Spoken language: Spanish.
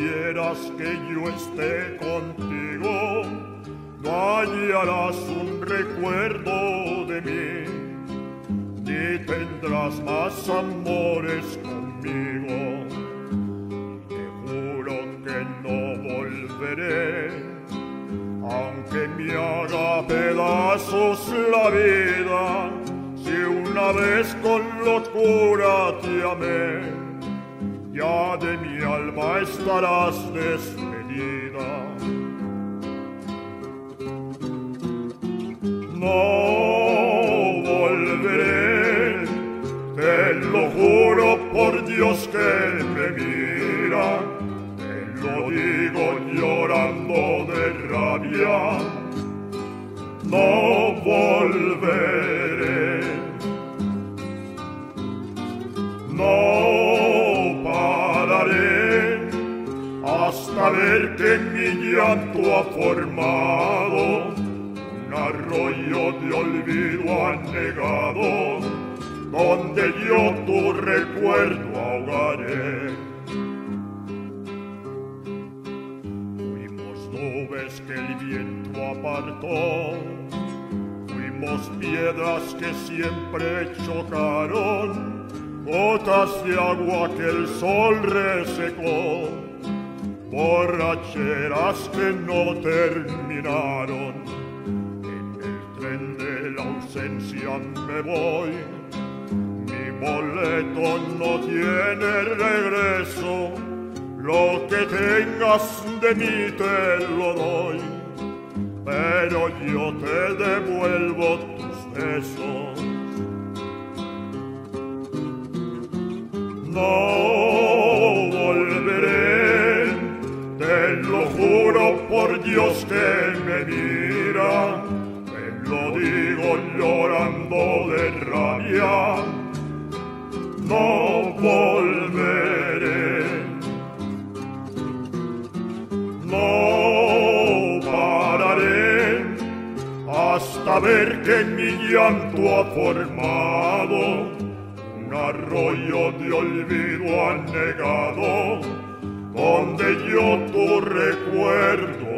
quieras que yo esté contigo, no hallarás un recuerdo de mí, ni tendrás más amores conmigo. Te juro que no volveré, aunque me haga pedazos la vida. Si una vez con locura te amé, ya de mi alma estarás despedida. No volveré, te lo juro por Dios que me mira, te lo digo llorando de rabia. No volveré. No hasta ver que mi llanto ha formado un arroyo de olvido anegado, donde yo tu recuerdo ahogaré. Fuimos nubes que el viento apartó, fuimos piedras que siempre chocaron, gotas de agua que el sol resecó borracheras que no terminaron. En el tren de la ausencia me voy, mi boleto no tiene regreso, lo que tengas de mí te lo doy, pero yo te devuelvo tus besos. Juro por Dios que me mira, te lo digo llorando de rabia, no volveré. No pararé hasta ver que mi llanto ha formado un arroyo de olvido anegado donde yo tu recuerdo